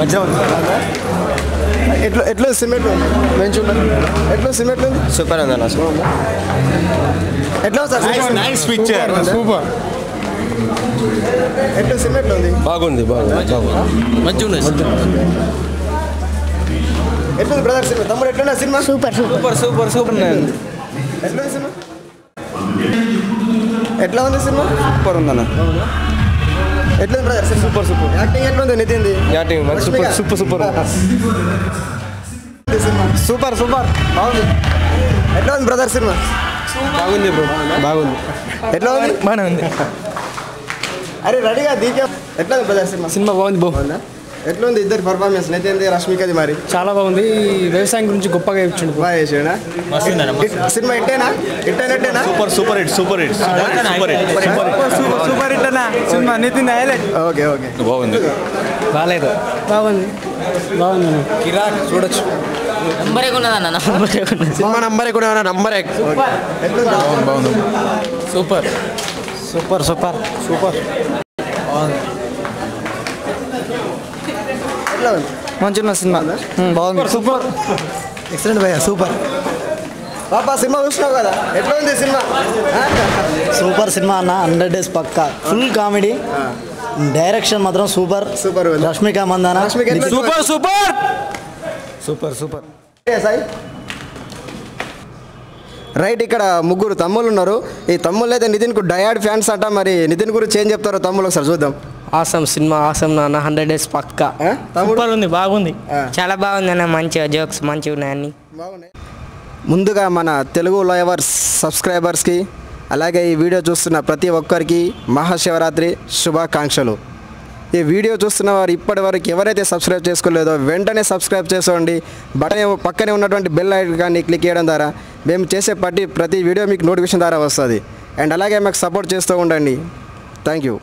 మంచిగా ఉంది. ఎట్లా ఎట్లా ఎట్లా ఉంది? ఎట్లా ఎట్లా ఉంది? సూపర్ ఉంది అన్న ఎట్లా ఉంది సార్? నైస్ పిక్చర్ సూపర్ ఎట్లా ఎట్లా ఉంది? బాగుంది బాగుంది బాగుంది. మంచిగా ఉంది ఎట్లా బ్రదర్ సినిమా? తమ్ముడు ఎట్లా cinema? Super super. Super super ఎట్లా ఉంది సినిమా? ఎట్లా ఉంది సినిమా? సూపర్ ఉందన్న. ఎట్లా ఉంది బ్రదర్ సూపర్ సూపర్. యాక్టింగ్ ఎట్లా ఉంది? నితిన్ది acting super super super. Cinema. Super super. బాగుంది. ఎట్లా ఉంది బ్రదర్ సినిమా? బాగుంది బ్రో. బాగుంది. ఎట్లా ఉంది? బాగానే ఉంది. అరే రెడీగా దీకే ఎట్లా ఉంది బ్రదర్ సినిమా? సినిమా బాగుంది బాగుందా? ఎట్లా ఉంది ఇద్దరు పర్ఫార్మెన్స్ నితిన్ది రష్మికది మరి? చాలా బాగుంది. వ్యవసాయం గురించి గొప్పగా ఇచ్చిండు బాగా చేసాడా? సినిమా ఇట్టేనా ఇట్టేనట్టేనా super super hit super hit. Super hit. Super super hit. అన్న cinema. Nithin highlight okay okay. బాగుంది. బాగాలేదు. బాగుంది. బాగుంది. చూడొచ్చు. నంబరే ఉన్నదన్న నంబరే ఉన్నది. సినిమా నంబర్ కూడా నంబర్ ఉంది సూపర్. Super super. సూపర్. ఎట్లా ఉంది. మంచిగా సినిమా. బాగుంది. సూపర్. ఎక్సలెంట్ భయ్యా సూపర్. పాపా సినిమా చూసినావు కదా? ఎట్లా ఉంది సినిమా? సూపర్ సినిమా అన్న హండ్రెడ్ డేస్ పక్కా. Full comedy. డైరెక్షన్ మాత్రం super. Super. Rashmika Mandanna. Super super! Super super. ఏ సాయి? రైట్ ఇక్కడ ముగ్గురు తమ్ముళ్ళు ఉన్నారు. ఈ తమ్ముళ్ళు అయితే నితిన్కు డయాడ్ ఫ్యాన్స్ అంట. మరి నితిన్ గురించి ఏం చెప్తారో తమ్ముళ్ళు ఒకసారి చూద్దాం. ఆసమ్ సినిమా ఆసమ్ నాన్న హండ్రెడ్ డేస్ పక్కా? తమ్ముడు? ఉంది బాగుంది. చాలా బాగుంది అన్న మంచిగా జోక్స్ మంచిగా ఉన్నాయని బాగున్నాయి. ముందుగా మన తెలుగు లయవర్స్ సబ్స్క్రైబర్స్కి అలాగే ఈ వీడియో చూస్తున్న ప్రతి ఒక్కరికి మహాశివరాత్రి శుభాకాంక్షలు. ఈ వీడియో చూస్తున్న వారు ఇప్పటి వరకు ఎవరైతే సబ్స్క్రైబ్ చేసుకోలేదో వెంటనే సబ్స్క్రైబ్ చేసుకోండి. బటన్ పక్కనే ఉన్నటువంటి బెల్ ఐకాన్ని క్లిక్ చేయడం ద్వారా మేము చేసే ప్రతి ప్రతి వీడియో మీకు నోటిఫికేషన్ ద్వారా వస్తుంది. అండ్ అలాగే మాకు సపోర్ట్ చేస్తూ ఉండండి. Thank you